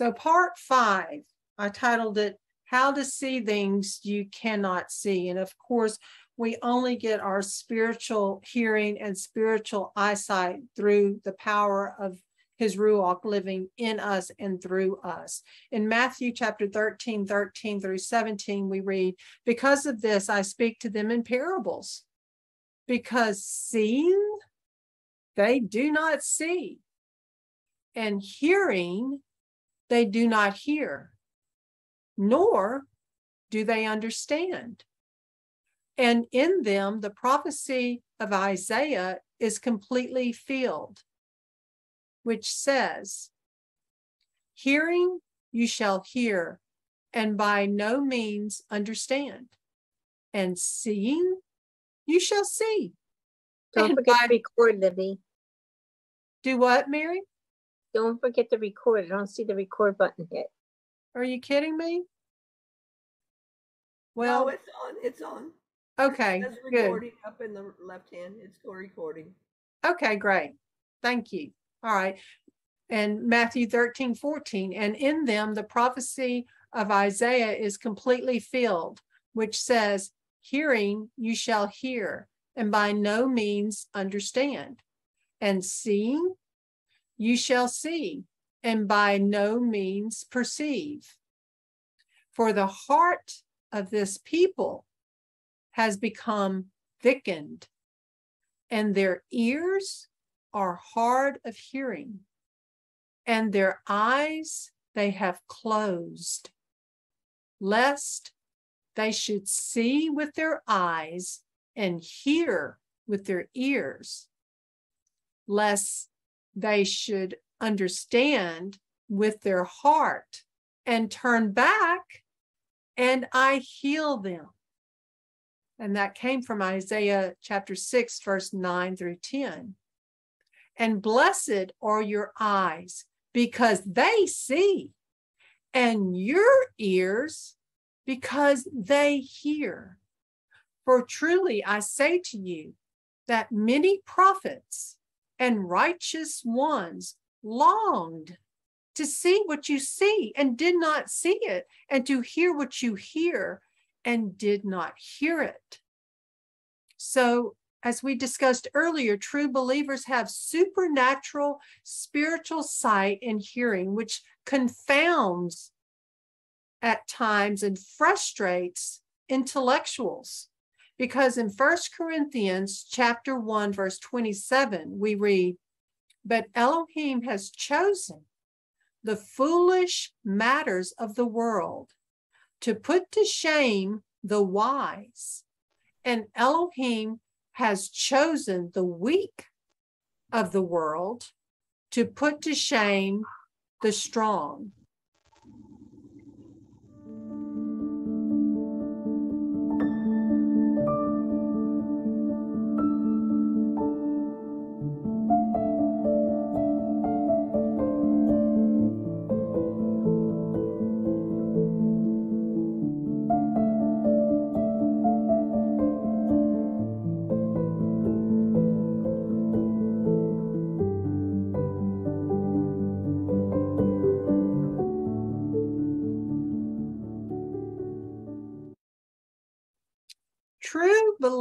So, part five, I titled it How to See Things You Cannot See. And of course, we only get our spiritual hearing and spiritual eyesight through the power of his Ruach living in us and through us. In Matthew chapter 13, 13 through 17, we read, Because of this, I speak to them in parables, because seeing they do not see, and hearing they do not hear, nor do they understand. And in them, the prophecy of Isaiah is completely filled, which says, Hearing you shall hear, and by no means understand, and seeing you shall see. Don't forget by, to record, Libby. Do what, Mary? Don't forget to record. I don't see the record button hit. Are you kidding me? Well, no, it's on. It's on. Okay, it's recording good. up in the left hand. It's still recording. Okay, great. Thank you. All right. And Matthew 13, 14. And in them, the prophecy of Isaiah is completely filled, which says, Hearing you shall hear, and by no means understand. And seeing you shall see, and by no means perceive. For the heart of this people has become thickened, and their ears are hard of hearing, and their eyes they have closed, lest they should see with their eyes and hear with their ears, lest they should understand with their heart and turn back, and I heal them. And that came from Isaiah chapter 6, verse 9 through 10. And blessed are your eyes because they see, and your ears because they hear. For truly I say to you that many prophets and righteous ones longed to see what you see and did not see it, and to hear what you hear and did not hear it. So, as we discussed earlier, true believers have supernatural spiritual sight and hearing, which confounds at times and frustrates intellectuals because in First Corinthians chapter 1 verse 27 we read but Elohim has chosen the foolish matters of the world to put to shame the wise and Elohim has chosen the weak of the world to put to shame the strong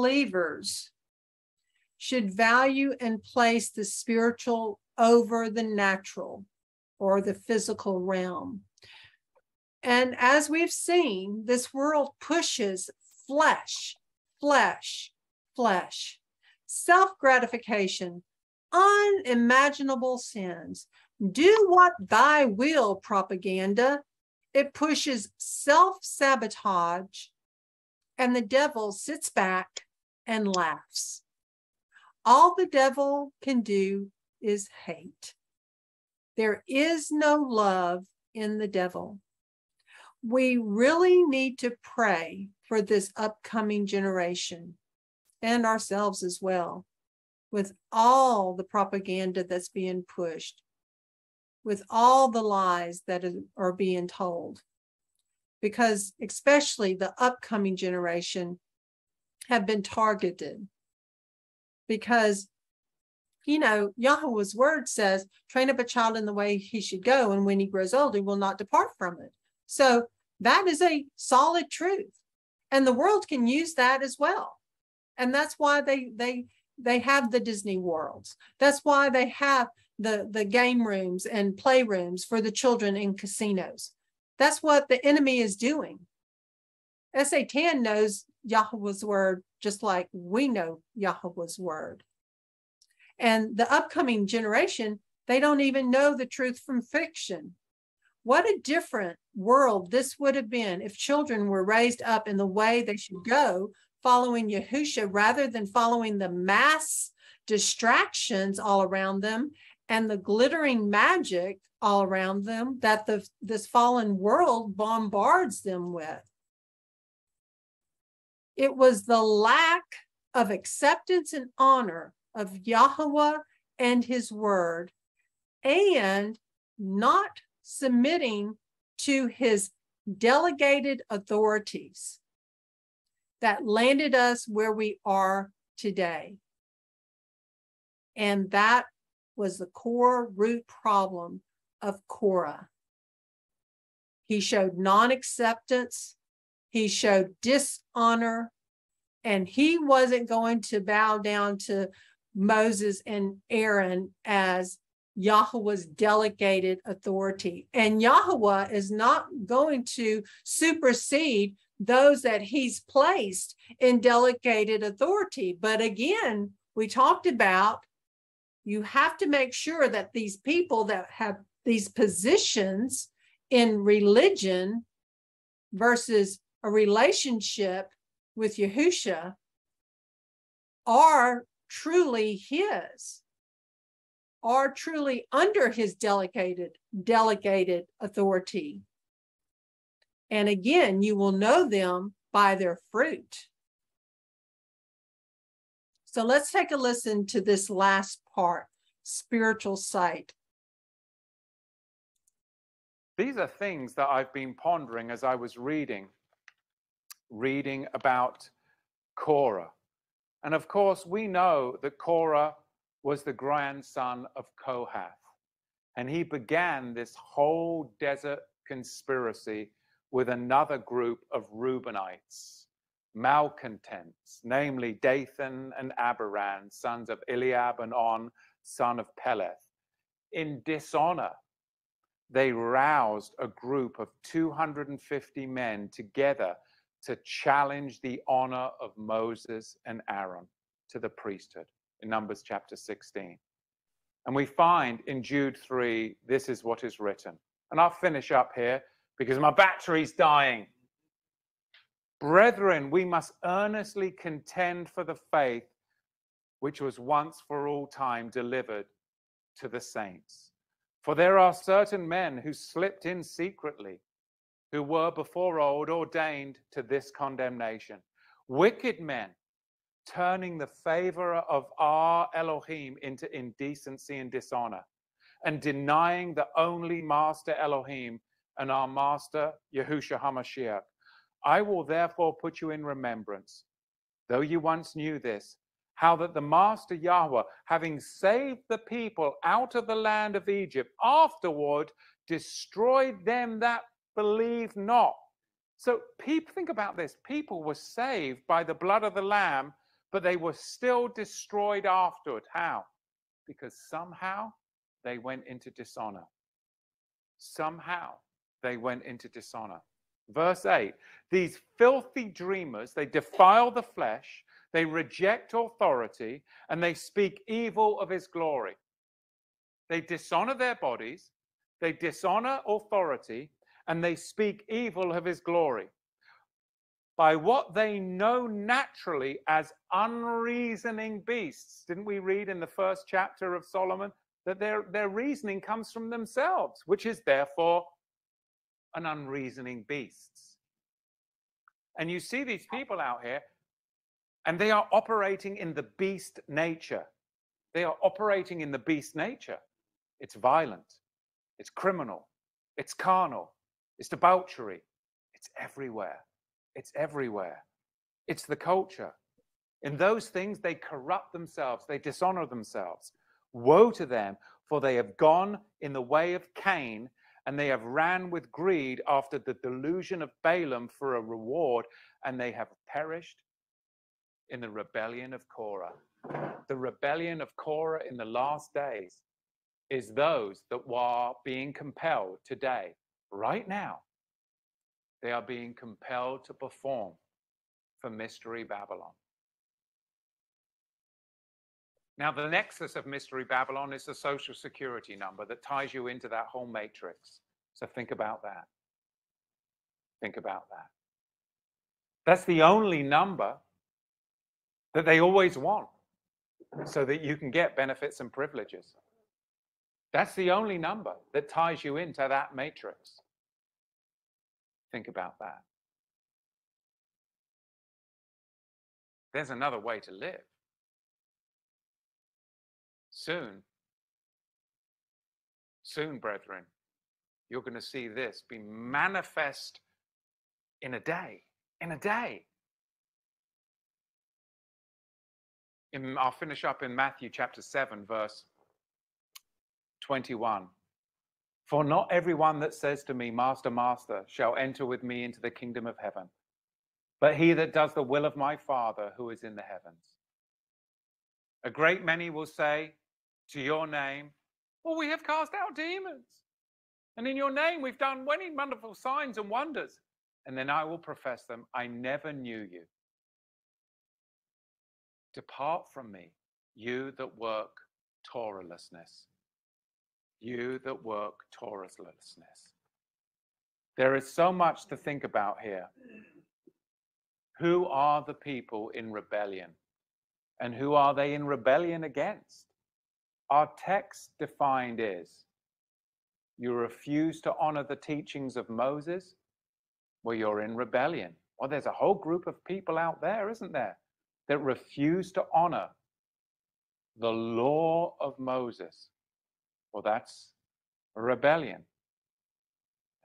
believers should value and place the spiritual over the natural or the physical realm. And as we've seen, this world pushes flesh, flesh, flesh, self gratification, unimaginable sins. Do what thy will propaganda. It pushes self sabotage and the devil sits back and laughs. All the devil can do is hate. There is no love in the devil. We really need to pray for this upcoming generation and ourselves as well, with all the propaganda that's being pushed, with all the lies that are being told because especially the upcoming generation have been targeted because you know, Yahweh's word says, train up a child in the way he should go, and when he grows old, he will not depart from it. So that is a solid truth. And the world can use that as well. And that's why they they they have the Disney worlds. That's why they have the, the game rooms and playrooms for the children in casinos. That's what the enemy is doing. Satan knows Yahweh's word just like we know Yahweh's word. And the upcoming generation, they don't even know the truth from fiction. What a different world this would have been if children were raised up in the way they should go, following Yahusha rather than following the mass distractions all around them and the glittering magic all around them that the, this fallen world bombards them with. It was the lack of acceptance and honor of Yahweh and his word and not submitting to his delegated authorities that landed us where we are today. And that was the core root problem of Korah. He showed non acceptance, he showed dishonor, and he wasn't going to bow down to Moses and Aaron as Yahweh's delegated authority. And Yahweh is not going to supersede those that he's placed in delegated authority. But again, we talked about you have to make sure that these people that have these positions in religion versus a relationship with Yahusha are truly his, are truly under his delegated, delegated authority. And again, you will know them by their fruit. So let's take a listen to this last part spiritual sight. These are things that I've been pondering as I was reading, reading about Korah. And of course, we know that Korah was the grandson of Kohath. And he began this whole desert conspiracy with another group of Reubenites, malcontents, namely Dathan and Abiram, sons of Eliab and On, son of Peleth. In dishonor, they roused a group of 250 men together to challenge the honor of Moses and Aaron to the priesthood in Numbers chapter 16. And we find in Jude 3, this is what is written. And I'll finish up here because my battery's dying. Brethren, we must earnestly contend for the faith which was once for all time delivered to the saints. For there are certain men who slipped in secretly, who were before old ordained to this condemnation, wicked men turning the favor of our Elohim into indecency and dishonor, and denying the only master Elohim and our master Yahusha HaMashiach. I will therefore put you in remembrance, though you once knew this, how that the master Yahweh, having saved the people out of the land of Egypt, afterward destroyed them that believe not. So people think about this. People were saved by the blood of the lamb, but they were still destroyed afterward. How? Because somehow they went into dishonor. Somehow they went into dishonor. Verse 8 These filthy dreamers, they defile the flesh, they reject authority, and they speak evil of his glory. They dishonor their bodies, they dishonor authority, and they speak evil of his glory. By what they know naturally as unreasoning beasts. Didn't we read in the first chapter of Solomon that their, their reasoning comes from themselves, which is therefore an unreasoning beasts. And you see these people out here, and they are operating in the beast nature. They are operating in the beast nature. It's violent, it's criminal, it's carnal, it's debauchery, it's everywhere. It's everywhere. It's the culture. In those things, they corrupt themselves, they dishonor themselves. Woe to them, for they have gone in the way of Cain, and they have ran with greed after the delusion of Balaam for a reward, and they have perished in the rebellion of Korah. The rebellion of Korah in the last days is those that are being compelled today, right now. They are being compelled to perform for Mystery Babylon. Now, the nexus of Mystery Babylon is the social security number that ties you into that whole matrix. So think about that. Think about that. That's the only number that they always want so that you can get benefits and privileges. That's the only number that ties you into that matrix. Think about that. There's another way to live. Soon, soon, brethren, you're going to see this be manifest in a day. In a day. In, I'll finish up in Matthew chapter 7, verse 21. For not everyone that says to me, Master, Master, shall enter with me into the kingdom of heaven, but he that does the will of my Father who is in the heavens. A great many will say to your name, Well, we have cast out demons. And in your name we've done many wonderful signs and wonders. And then I will profess them, I never knew you. Depart from me, you that work Torahlessness you that work Torahlessness. There is so much to think about here. Who are the people in rebellion? And who are they in rebellion against? Our text defined is you refuse to honor the teachings of Moses, well, you're in rebellion. Well, there's a whole group of people out there, isn't there, that refuse to honor the law of Moses. Well, that's rebellion.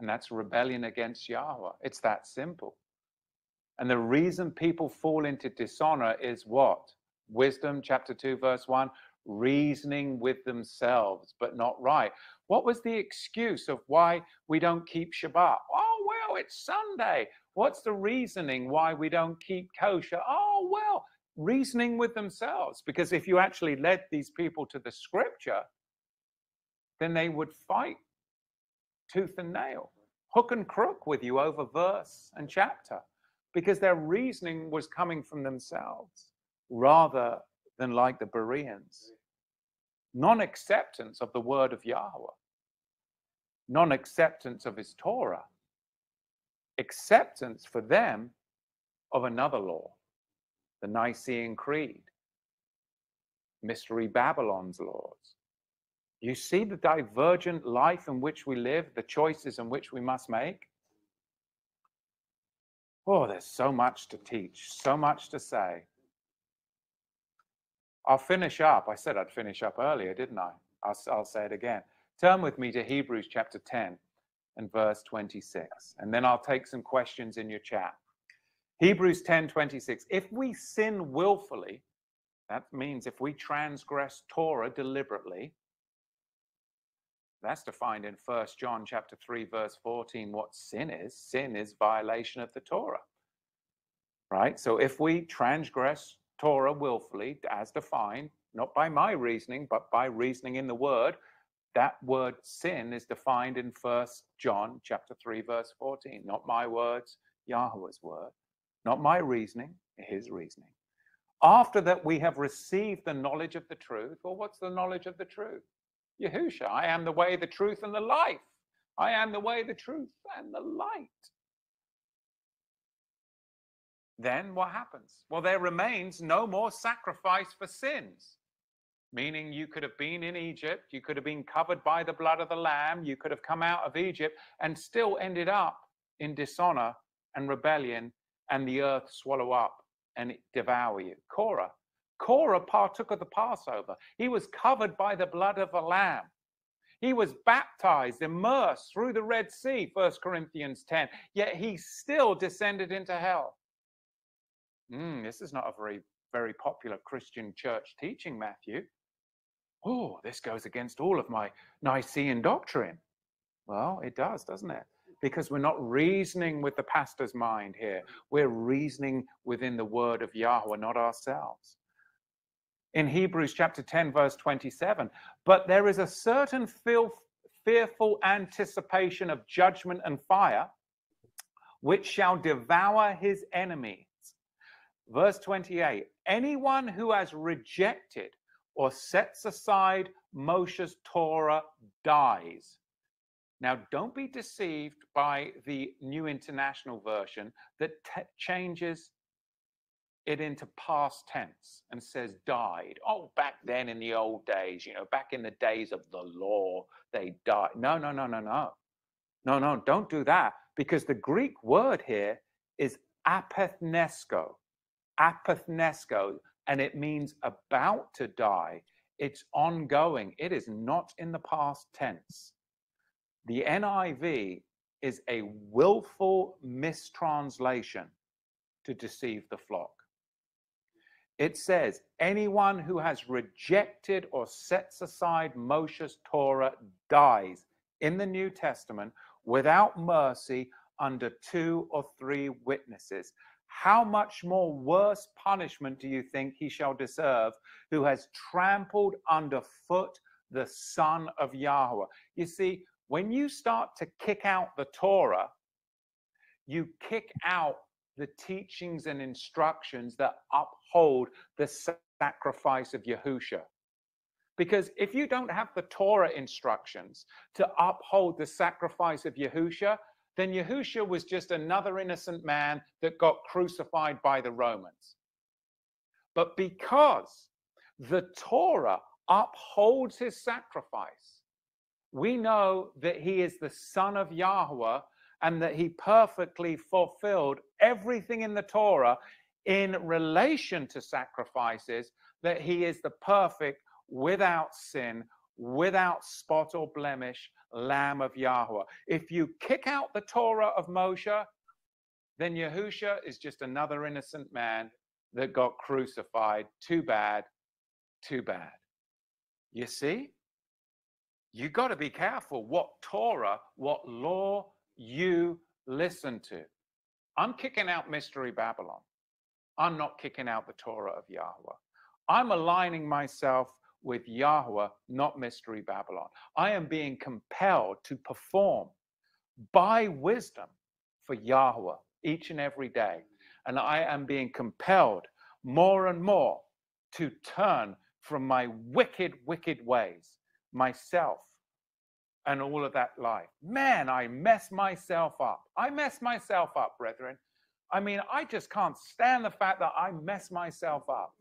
And that's rebellion against Yahweh. It's that simple. And the reason people fall into dishonor is what? Wisdom, chapter 2, verse 1 reasoning with themselves, but not right. What was the excuse of why we don't keep Shabbat? Oh, well, it's Sunday. What's the reasoning why we don't keep kosher? Oh, well, reasoning with themselves. Because if you actually led these people to the scripture, then they would fight tooth and nail, hook and crook with you over verse and chapter, because their reasoning was coming from themselves rather than like the Bereans. Non acceptance of the word of Yahweh, non acceptance of his Torah, acceptance for them of another law, the Nicene Creed, Mystery Babylon's laws, you see the divergent life in which we live, the choices in which we must make? Oh, there's so much to teach, so much to say. I'll finish up. I said I'd finish up earlier, didn't I? I'll, I'll say it again. Turn with me to Hebrews chapter 10 and verse 26, and then I'll take some questions in your chat. Hebrews 10 26. If we sin willfully, that means if we transgress Torah deliberately, that's defined in First John chapter 3 verse 14 what sin is. Sin is violation of the Torah. Right? So if we transgress Torah willfully as defined, not by my reasoning, but by reasoning in the word, that word sin is defined in First John chapter 3 verse 14. Not my words, Yahweh's word. Not my reasoning, his reasoning. After that we have received the knowledge of the truth, well, what's the knowledge of the truth? Yahusha, I am the way, the truth, and the life. I am the way, the truth, and the light. Then what happens? Well, there remains no more sacrifice for sins. Meaning, you could have been in Egypt, you could have been covered by the blood of the Lamb, you could have come out of Egypt and still ended up in dishonor and rebellion, and the earth swallow up and devour you. Korah Korah partook of the Passover. He was covered by the blood of a lamb. He was baptized, immersed through the Red Sea, 1 Corinthians 10, yet he still descended into hell. Mm, this is not a very, very popular Christian church teaching, Matthew. oh, this goes against all of my Nicene doctrine. Well, it does, doesn't it? Because we're not reasoning with the pastor's mind here. We're reasoning within the word of Yahweh, not ourselves. In Hebrews chapter 10, verse 27, but there is a certain fearful anticipation of judgment and fire, which shall devour his enemies. Verse 28 anyone who has rejected or sets aside Moshe's Torah dies. Now, don't be deceived by the New International Version that changes it into past tense and says died. Oh, back then in the old days, you know, back in the days of the law, they died. No, no, no, no, no. No, no, don't do that because the Greek word here is apethnesko. Apethnesko, and it means about to die. It's ongoing. It is not in the past tense. The NIV is a willful mistranslation to deceive the flock. It says, anyone who has rejected or sets aside Moshe's Torah dies in the New Testament without mercy under two or three witnesses. How much more worse punishment do you think he shall deserve who has trampled underfoot the Son of Yahweh? You see, when you start to kick out the Torah, you kick out the teachings and instructions that uphold the sacrifice of Yahusha. Because if you don't have the Torah instructions to uphold the sacrifice of Yahusha, then Yahusha was just another innocent man that got crucified by the Romans. But because the Torah upholds his sacrifice, we know that he is the Son of Yahweh and that he perfectly fulfilled everything in the Torah in relation to sacrifices, that he is the perfect, without sin, without spot or blemish Lamb of Yahweh. If you kick out the Torah of Moshe, then Yahusha is just another innocent man that got crucified. Too bad, too bad. You see? You got to be careful what Torah, what law you listen to. I'm kicking out Mystery Babylon. I'm not kicking out the Torah of Yahweh. I'm aligning myself with Yahweh, not Mystery Babylon. I am being compelled to perform by wisdom for Yahweh each and every day. And I am being compelled more and more to turn from my wicked, wicked ways, myself, and all of that life. Man, I mess myself up. I mess myself up, brethren. I mean, I just can't stand the fact that I mess myself up.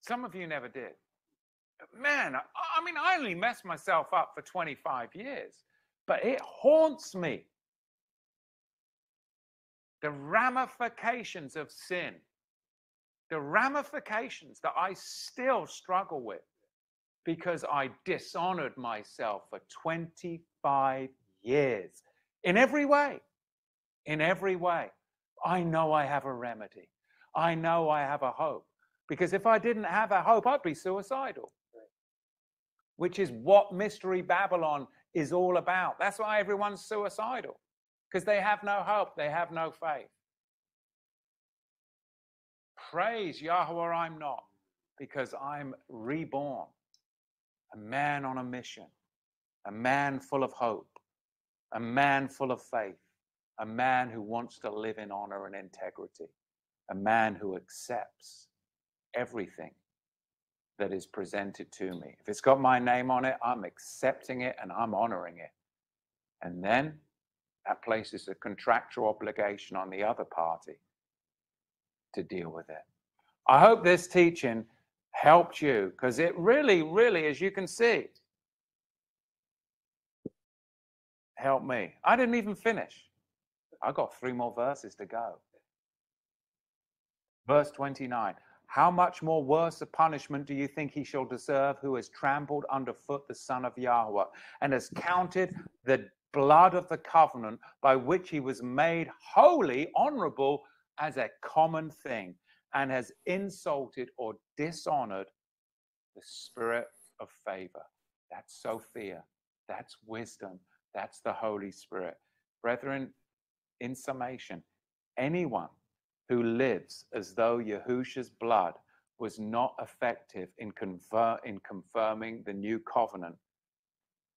Some of you never did. Man, I, I mean, I only messed myself up for 25 years, but it haunts me. The ramifications of sin, the ramifications that I still struggle with because I dishonored myself for 25 years in every way. In every way. I know I have a remedy. I know I have a hope. Because if I didn't have a hope, I'd be suicidal, which is what Mystery Babylon is all about. That's why everyone's suicidal, because they have no hope, they have no faith. Praise Yahweh, I'm not, because I'm reborn, a man on a mission, a man full of hope, a man full of faith, a man who wants to live in honor and integrity, a man who accepts everything that is presented to me. If it's got my name on it, I'm accepting it and I'm honoring it. And then that places a contractual obligation on the other party to deal with it. I hope this teaching helped you because it really, really, as you can see, helped me. I didn't even finish. I got three more verses to go. Verse 29 how much more worse a punishment do you think he shall deserve who has trampled underfoot the Son of Yahweh and has counted the blood of the covenant by which he was made holy, honorable as a common thing? And has insulted or dishonored the spirit of favor. That's Sophia. That's wisdom. That's the Holy Spirit. Brethren, in summation, anyone who lives as though Yahusha's blood was not effective in, confer- in confirming the new covenant,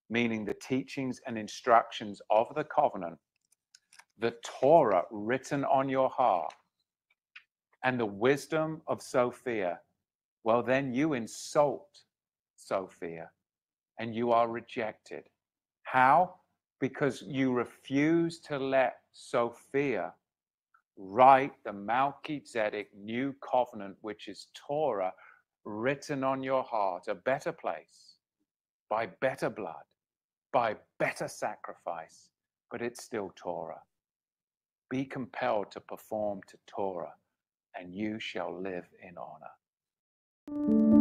meaning the teachings and instructions of the covenant, the Torah written on your heart, and the wisdom of Sophia, well, then you insult Sophia and you are rejected. How? Because you refuse to let Sophia write the Melchizedek new covenant, which is Torah, written on your heart, a better place, by better blood, by better sacrifice, but it's still Torah. Be compelled to perform to Torah, and you shall live in honor.